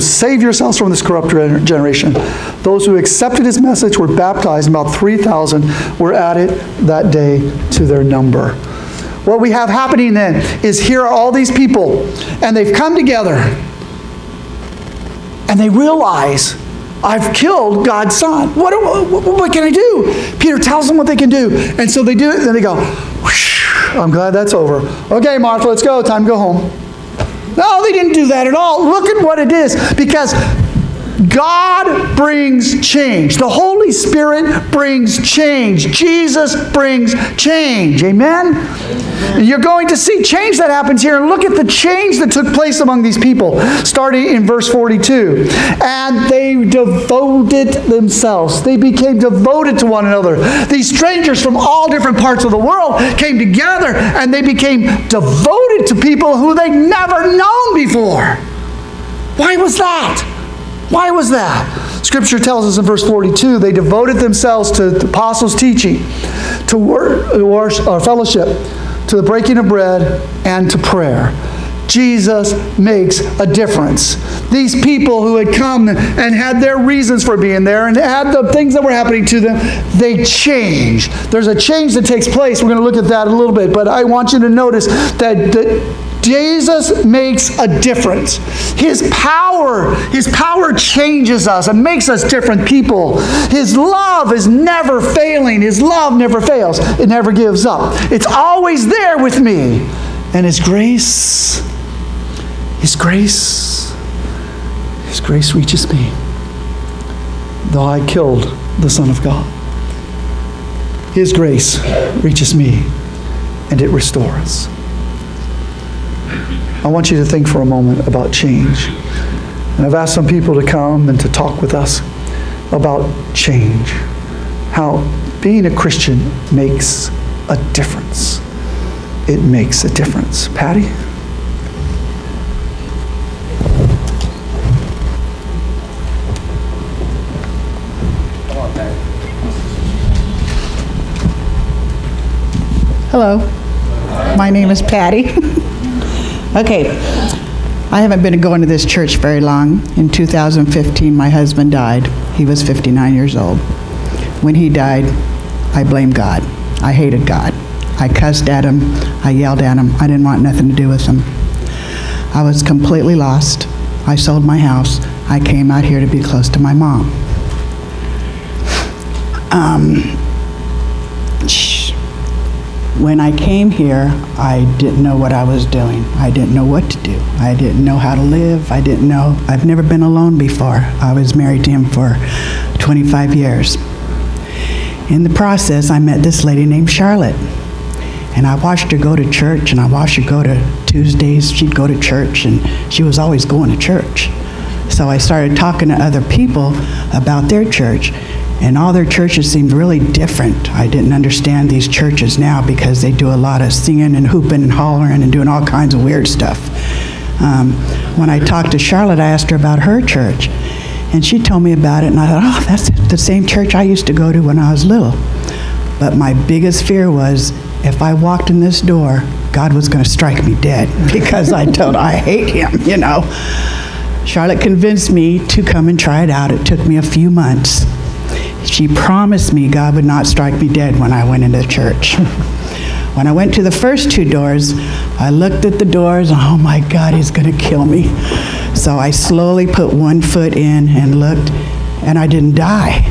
Save yourselves from this corrupt generation. Those who accepted his message were baptized, about 3,000 were added that day to their number. What we have happening then is here are all these people, and they've come together, and they realize, I've killed God's son. What, what, what can I do? Peter tells them what they can do. And so they do it, and then they go, I'm glad that's over. Okay, Martha, let's go. Time to go home. No, they didn't do that at all. Look at what it is. Because God brings change. The Holy Spirit brings change. Jesus brings change. Amen? Amen? You're going to see change that happens here. And look at the change that took place among these people, starting in verse 42. And they devoted themselves, they became devoted to one another. These strangers from all different parts of the world came together and they became devoted to people who they'd never known before. Why was that? Why was that? Scripture tells us in verse 42 they devoted themselves to the apostles' teaching, to worship, or fellowship, to the breaking of bread, and to prayer. Jesus makes a difference. These people who had come and had their reasons for being there and had the things that were happening to them, they change. There's a change that takes place. We're going to look at that a little bit, but I want you to notice that, that Jesus makes a difference. His power, his power changes us and makes us different people. His love is never failing. His love never fails. It never gives up. It's always there with me. And his grace, his grace, his grace reaches me. Though I killed the Son of God. His grace reaches me and it restores. I want you to think for a moment about change. And I've asked some people to come and to talk with us about change. How being a Christian makes a difference. It makes a difference. Patty? Hello. My name is Patty. Okay, I haven't been going to this church very long. In 2015, my husband died. He was 59 years old. When he died, I blamed God. I hated God. I cussed at him. I yelled at him. I didn't want nothing to do with him. I was completely lost. I sold my house. I came out here to be close to my mom. Um, when I came here, I didn't know what I was doing. I didn't know what to do. I didn't know how to live. I didn't know. I've never been alone before. I was married to him for 25 years. In the process, I met this lady named Charlotte. And I watched her go to church, and I watched her go to Tuesdays. She'd go to church, and she was always going to church. So I started talking to other people about their church, and all their churches seemed really different. I didn't understand these churches now because they do a lot of singing and hooping and hollering and doing all kinds of weird stuff. Um, when I talked to Charlotte, I asked her about her church, and she told me about it, and I thought, oh, that's the same church I used to go to when I was little. But my biggest fear was if I walked in this door, God was going to strike me dead because I told I hate him, you know. Charlotte convinced me to come and try it out. It took me a few months. She promised me God would not strike me dead when I went into the church. when I went to the first two doors, I looked at the doors, oh my God, he's going to kill me. So I slowly put one foot in and looked, and I didn't die.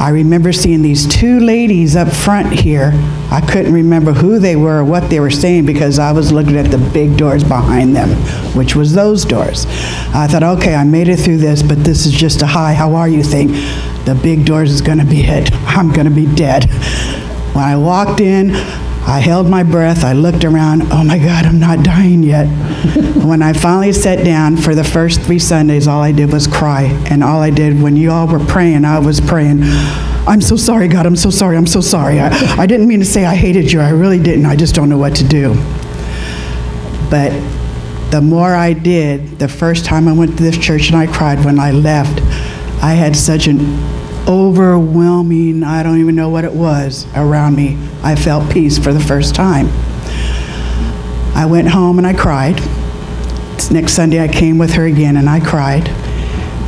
I remember seeing these two ladies up front here. I couldn't remember who they were or what they were saying because I was looking at the big doors behind them, which was those doors. I thought, okay, I made it through this, but this is just a hi, how are you thing the big doors is going to be hit. I'm going to be dead. When I walked in, I held my breath. I looked around. Oh my God, I'm not dying yet. when I finally sat down for the first three Sundays, all I did was cry. And all I did when you all were praying, I was praying, I'm so sorry, God. I'm so sorry. I'm so sorry. I, I didn't mean to say I hated you. I really didn't. I just don't know what to do. But the more I did, the first time I went to this church and I cried when I left, I had such an overwhelming, I don't even know what it was around me. I felt peace for the first time. I went home and I cried. Next Sunday I came with her again and I cried.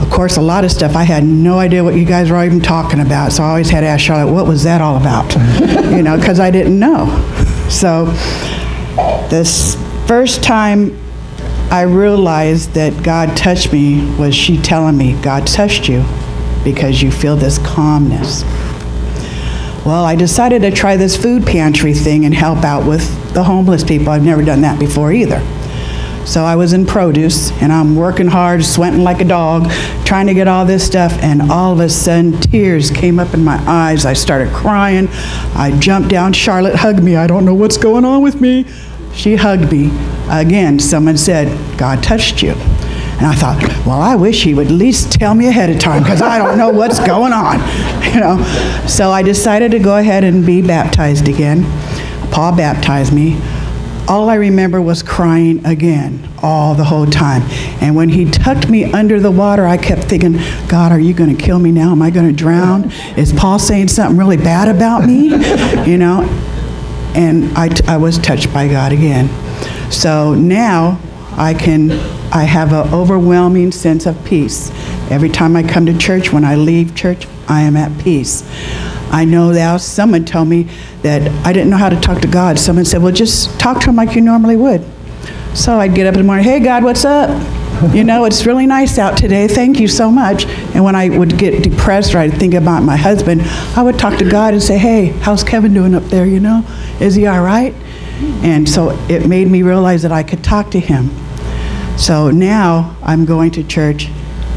Of course, a lot of stuff I had no idea what you guys were even talking about, so I always had to ask Charlotte, what was that all about? you know, because I didn't know. So, this first time I realized that God touched me was she telling me, God touched you because you feel this calmness. Well, I decided to try this food pantry thing and help out with the homeless people. I've never done that before either. So I was in produce and I'm working hard, sweating like a dog, trying to get all this stuff, and all of a sudden tears came up in my eyes. I started crying. I jumped down. Charlotte hugged me. I don't know what's going on with me. She hugged me. Again, someone said, God touched you. And I thought, well, I wish he would at least tell me ahead of time because I don't know what's going on, you know. So I decided to go ahead and be baptized again. Paul baptized me. All I remember was crying again all the whole time. And when he tucked me under the water, I kept thinking, God, are you going to kill me now? Am I going to drown? Is Paul saying something really bad about me? You know? And I, I was touched by God again. So now I can, I have an overwhelming sense of peace. Every time I come to church, when I leave church, I am at peace. I know now someone told me that I didn't know how to talk to God. Someone said, well, just talk to him like you normally would. So I'd get up in the morning, hey, God, what's up? You know, it's really nice out today. Thank you so much. And when I would get depressed or I'd think about my husband, I would talk to God and say, hey, how's Kevin doing up there? You know, is he all right? And so it made me realize that I could talk to him. So now I'm going to church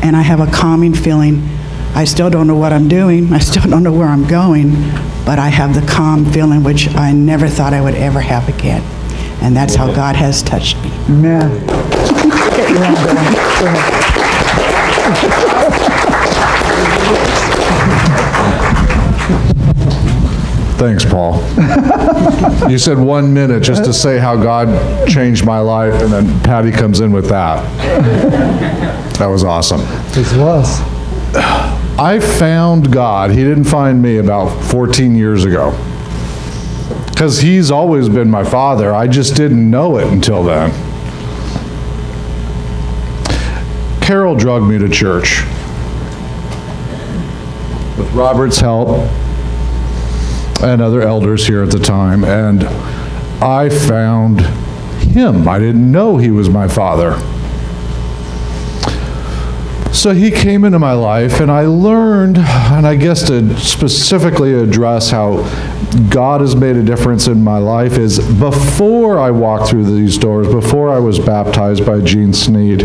and I have a calming feeling. I still don't know what I'm doing, I still don't know where I'm going, but I have the calm feeling which I never thought I would ever have again. And that's how God has touched me. Amen. Thanks, Paul. you said one minute just to say how God changed my life, and then Patty comes in with that. That was awesome. This was. I found God. He didn't find me about 14 years ago. Because He's always been my Father. I just didn't know it until then. Carol drugged me to church. With Robert's help and other elders here at the time, and I found him. I didn't know he was my father. So he came into my life, and I learned, and I guess to specifically address how God has made a difference in my life, is before I walked through these doors, before I was baptized by Gene Sneed,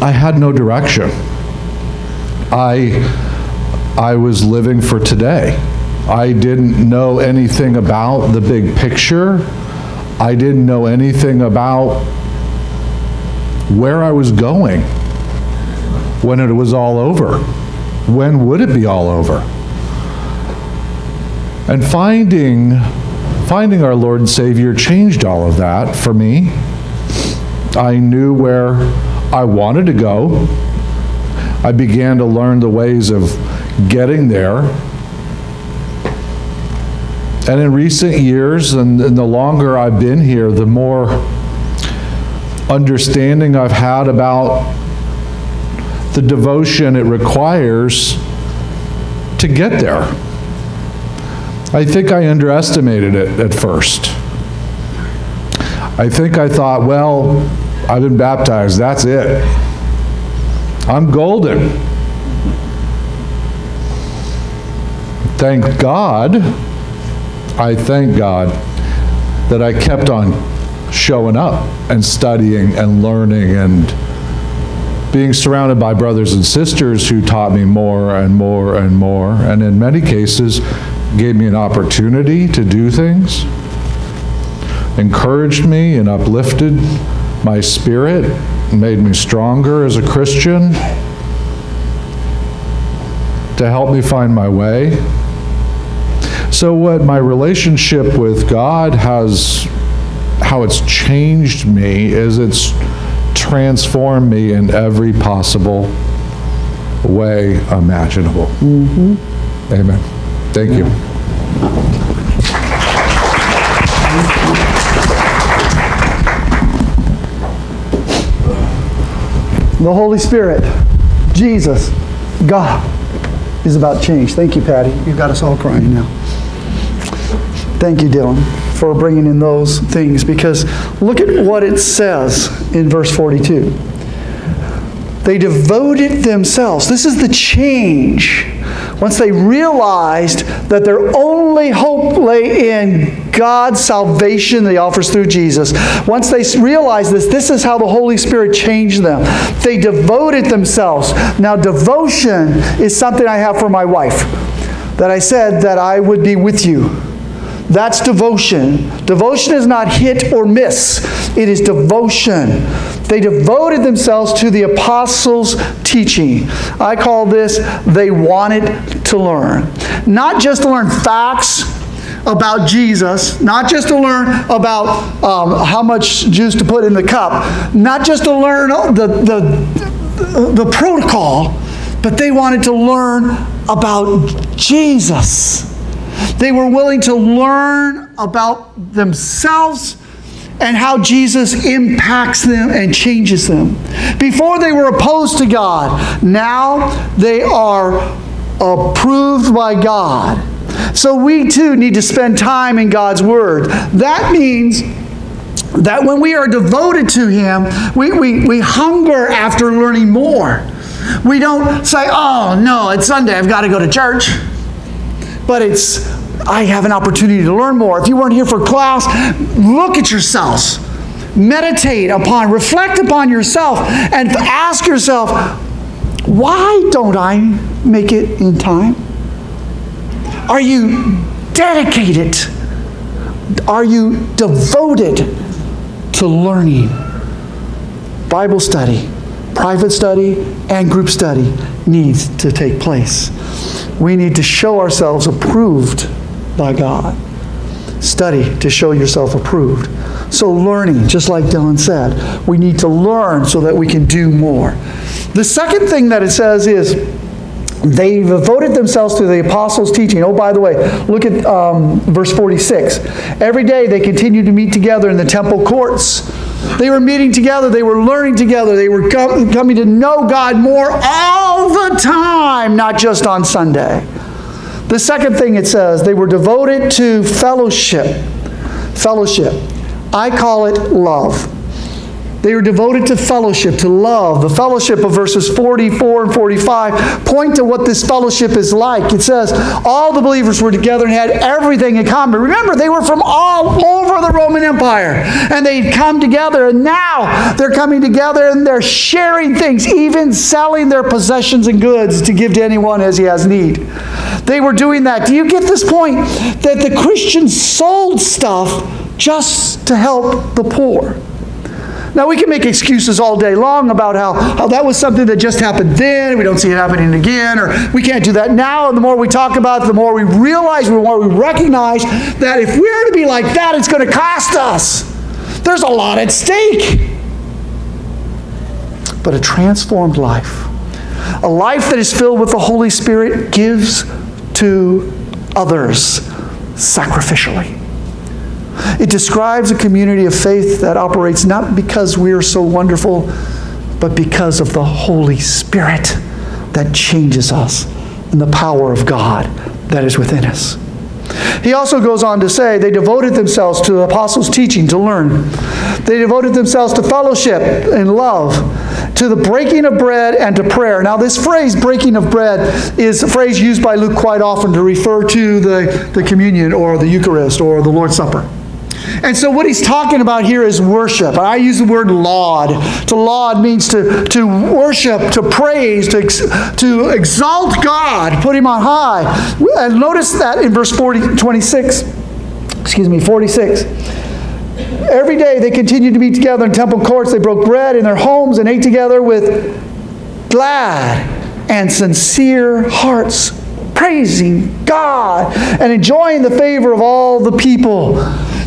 I had no direction. I I was living for today. I didn't know anything about the big picture. I didn't know anything about where I was going when it was all over. When would it be all over? And finding finding our Lord and Savior changed all of that for me. I knew where I wanted to go. I began to learn the ways of getting there. And in recent years, and, and, the longer I've been here, the more understanding I've had about the devotion it requires to get there. I think I underestimated it at first. I think I thought, well, I've been baptized, that's it. I'm golden. Thank God, I thank God that I kept on showing up and studying and learning and being surrounded by brothers and sisters who taught me more and more and more, and in many cases gave me an opportunity to do things, encouraged me and uplifted my spirit, made me stronger as a Christian, to help me find my way. So, what my relationship with God has, how it's changed me, is it's transformed me in every possible way imaginable. Mm-hmm. Amen. Thank you. the Holy Spirit, Jesus, God is about change. Thank you, Patty. You've got us all crying now. Thank you, Dylan, for bringing in those things because look at what it says in verse 42. They devoted themselves. This is the change. Once they realized that their only hope lay in God's salvation that He offers through Jesus, once they realized this, this is how the Holy Spirit changed them. They devoted themselves. Now, devotion is something I have for my wife that I said that I would be with you. That's devotion. Devotion is not hit or miss, it is devotion. They devoted themselves to the apostles' teaching. I call this they wanted to learn. Not just to learn facts about Jesus, not just to learn about um, how much juice to put in the cup, not just to learn the, the, the protocol, but they wanted to learn about Jesus. They were willing to learn about themselves and how Jesus impacts them and changes them. Before they were opposed to God, now they are approved by God. So we too need to spend time in God's Word. That means that when we are devoted to Him, we, we, we hunger after learning more. We don't say, oh, no, it's Sunday, I've got to go to church. But it's, I have an opportunity to learn more. If you weren't here for class, look at yourselves. Meditate upon, reflect upon yourself, and ask yourself, why don't I make it in time? Are you dedicated? Are you devoted to learning? Bible study, private study, and group study needs to take place. We need to show ourselves approved by God. Study to show yourself approved. So, learning, just like Dylan said, we need to learn so that we can do more. The second thing that it says is they devoted themselves to the apostles' teaching. Oh, by the way, look at um, verse 46. Every day they continued to meet together in the temple courts. They were meeting together, they were learning together, they were com- coming to know God more all the time, not just on Sunday. The second thing it says, they were devoted to fellowship. Fellowship. I call it love. They were devoted to fellowship, to love. The fellowship of verses 44 and 45 point to what this fellowship is like. It says, all the believers were together and had everything in common. Remember, they were from all over the Roman Empire, and they'd come together, and now they're coming together and they're sharing things, even selling their possessions and goods to give to anyone as he has need. They were doing that. Do you get this point? That the Christians sold stuff just to help the poor. Now, we can make excuses all day long about how, how that was something that just happened then, we don't see it happening again, or we can't do that now. And the more we talk about it, the more we realize, the more we recognize that if we're to be like that, it's going to cost us. There's a lot at stake. But a transformed life, a life that is filled with the Holy Spirit, gives to others sacrificially. It describes a community of faith that operates not because we are so wonderful, but because of the Holy Spirit that changes us and the power of God that is within us. He also goes on to say they devoted themselves to the apostles' teaching to learn. They devoted themselves to fellowship and love, to the breaking of bread and to prayer. Now, this phrase, breaking of bread, is a phrase used by Luke quite often to refer to the, the communion or the Eucharist or the Lord's Supper. And so, what he's talking about here is worship. I use the word laud. To laud means to, to worship, to praise, to, ex, to exalt God, put him on high. And notice that in verse 40, 26, excuse me, 46. Every day they continued to be together in temple courts. They broke bread in their homes and ate together with glad and sincere hearts, praising God and enjoying the favor of all the people.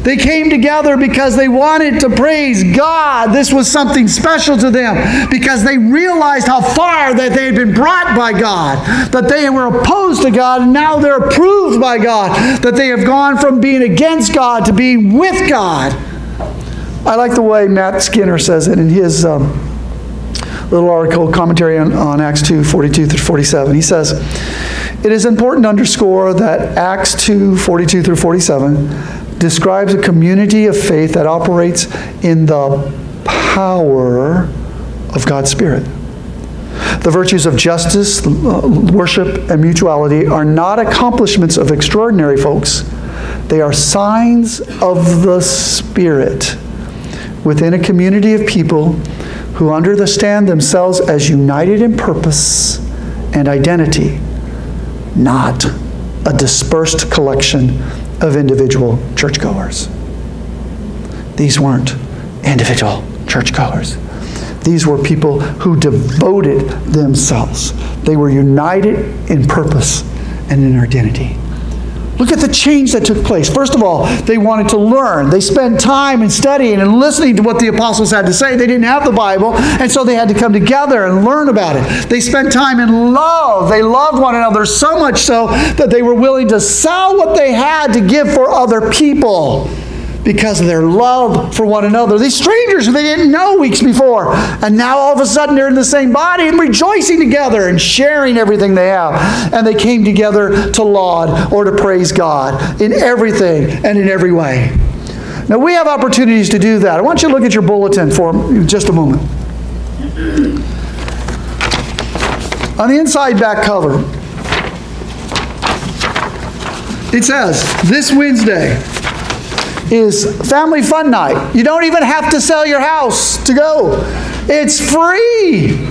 They came together because they wanted to praise God. This was something special to them because they realized how far that they had been brought by God, that they were opposed to God, and now they're approved by God, that they have gone from being against God to being with God. I like the way Matt Skinner says it in his um, little article commentary on, on Acts 2 42 through 47. He says, It is important to underscore that Acts 2 42 through 47 describes a community of faith that operates in the power of God's Spirit. The virtues of justice, uh, worship, and mutuality are not accomplishments of extraordinary folks. They are signs of the Spirit within a community of people who understand themselves as united in purpose and identity, not a dispersed collection of individual churchgoers. These weren't individual churchgoers. These were people who devoted themselves. They were united in purpose and in identity. Look at the change that took place. First of all, they wanted to learn. They spent time in studying and listening to what the apostles had to say. They didn't have the Bible, and so they had to come together and learn about it. They spent time in love. They loved one another so much so that they were willing to sell what they had to give for other people because of their love for one another. These strangers who they didn't know weeks before, and now all of a sudden they're in the same body and rejoicing together and sharing everything they have. And they came together to laud or to praise God in everything and in every way. Now we have opportunities to do that. I want you to look at your bulletin for just a moment. On the inside back cover, it says, This Wednesday, is Family Fun Night. You don't even have to sell your house to go, it's free.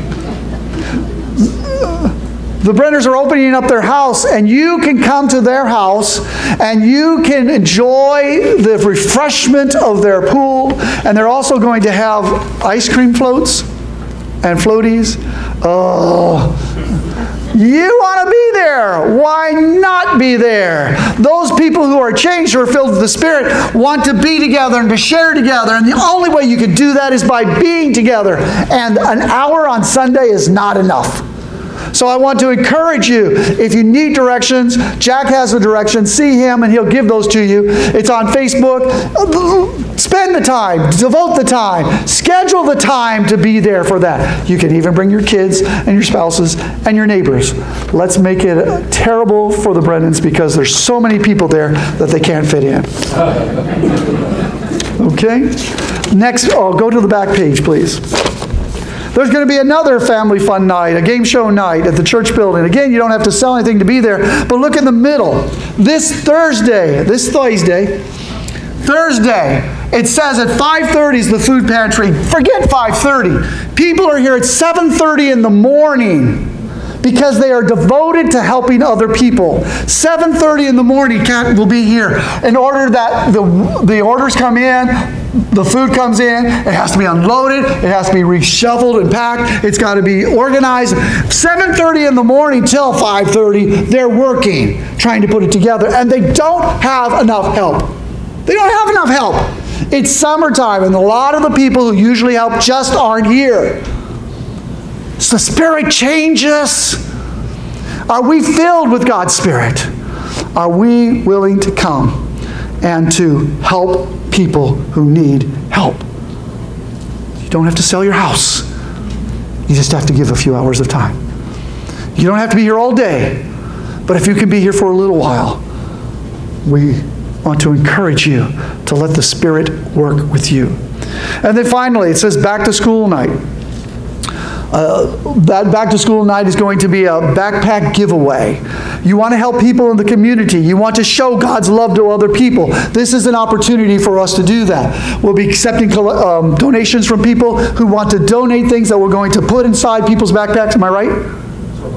The Brenners are opening up their house, and you can come to their house and you can enjoy the refreshment of their pool. And they're also going to have ice cream floats and floaties. Oh, you want to be there. Why not be there? Those people who are changed, who are filled with the Spirit, want to be together and to share together. And the only way you can do that is by being together. And an hour on Sunday is not enough. So I want to encourage you. If you need directions, Jack has the directions. See him and he'll give those to you. It's on Facebook. Spend the time, devote the time, schedule the time to be there for that. You can even bring your kids and your spouses and your neighbors. Let's make it terrible for the Brennans because there's so many people there that they can't fit in. Okay? Next, oh, go to the back page, please. There's going to be another family fun night, a game show night at the church building. Again, you don't have to sell anything to be there, but look in the middle. This Thursday, this Thursday, Thursday, it says at 5:30 is the food pantry. Forget 5:30. People are here at 7:30 in the morning because they are devoted to helping other people. 7:30 in the morning, Cat will be here in order that the, the orders come in, the food comes in, it has to be unloaded, it has to be reshuffled and packed, it's got to be organized. 7:30 in the morning till 5:30, they're working trying to put it together and they don't have enough help. They don't have enough help. It's summertime and a lot of the people who usually help just aren't here. So the Spirit changes. Are we filled with God's Spirit? Are we willing to come and to help people who need help? You don't have to sell your house. You just have to give a few hours of time. You don't have to be here all day, but if you can be here for a little while, we want to encourage you to let the Spirit work with you. And then finally, it says back to school night. Uh, that back to school night is going to be a backpack giveaway. You want to help people in the community. You want to show God's love to other people. This is an opportunity for us to do that. We'll be accepting um, donations from people who want to donate things that we're going to put inside people's backpacks. Am I right?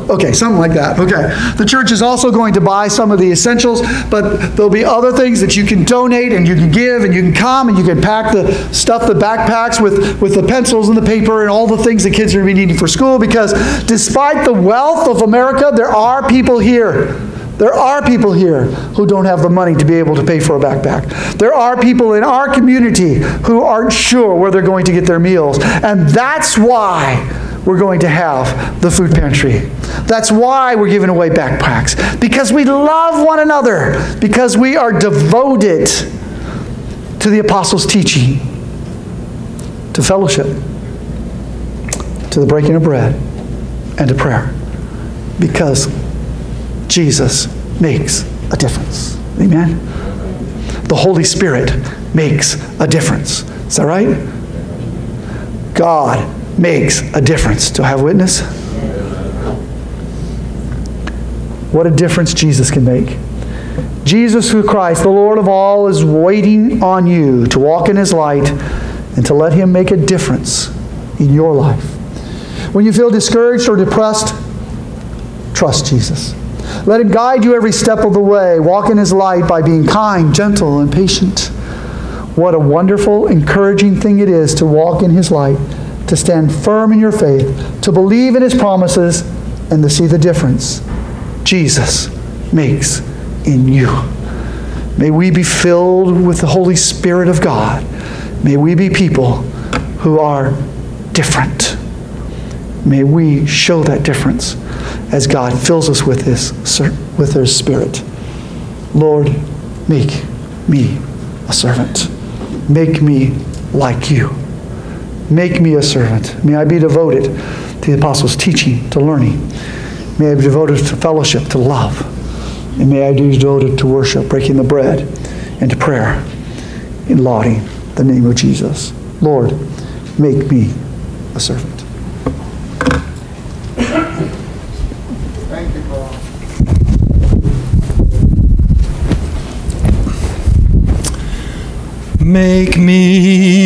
Okay, something like that. Okay. The church is also going to buy some of the essentials, but there'll be other things that you can donate and you can give and you can come and you can pack the stuff, the backpacks with, with the pencils and the paper and all the things the kids are going to be needing for school because despite the wealth of America, there are people here. There are people here who don't have the money to be able to pay for a backpack. There are people in our community who aren't sure where they're going to get their meals. And that's why we're going to have the food pantry. That's why we're giving away backpacks. Because we love one another. Because we are devoted to the apostles' teaching, to fellowship, to the breaking of bread and to prayer because Jesus makes a difference. Amen? The Holy Spirit makes a difference. Is that right? God makes a difference. Do I have witness? What a difference Jesus can make. Jesus through Christ, the Lord of all, is waiting on you to walk in his light and to let him make a difference in your life. When you feel discouraged or depressed, trust Jesus. Let him guide you every step of the way. Walk in his light by being kind, gentle, and patient. What a wonderful, encouraging thing it is to walk in his light, to stand firm in your faith, to believe in his promises, and to see the difference Jesus makes in you. May we be filled with the Holy Spirit of God. May we be people who are different. May we show that difference as God fills us with His, with His Spirit. Lord, make me a servant. Make me like you. Make me a servant. May I be devoted to the apostles' teaching, to learning. May I be devoted to fellowship, to love. And may I be devoted to worship, breaking the bread, and to prayer, in lauding the name of Jesus. Lord, make me a servant. Thank you, Paul. Make me